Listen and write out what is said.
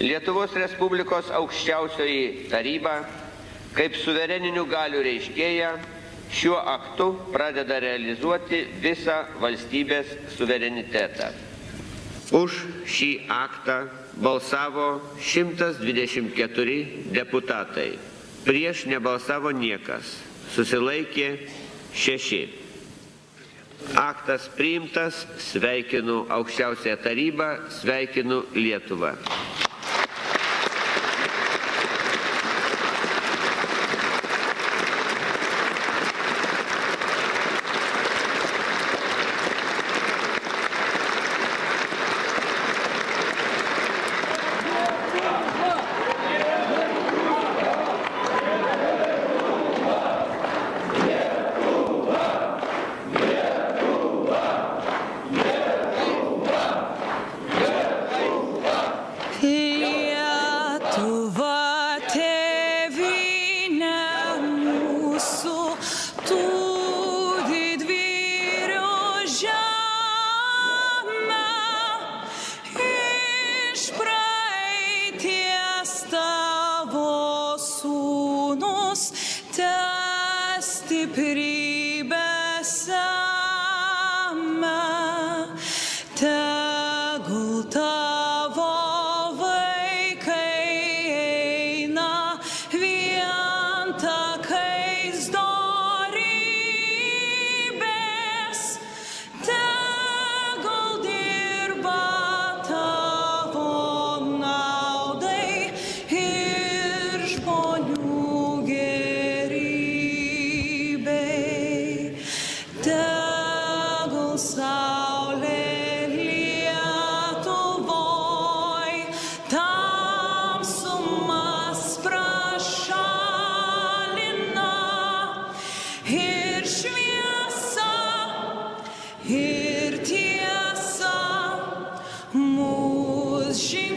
Lietuvos Respublikos aukščiausioji taryba, kaip suvereninių galių reiškėja, šiuo aktu pradeda realizuoti visą valstybės suverenitetą. Už šį aktą balsavo 124 deputatai. Prieš nebalsavo niekas. Susilaikė šeši. Aktas priimtas, sveikinu aukščiausiąją tarybą, sveikinu Lietuvą. Dusty pretty.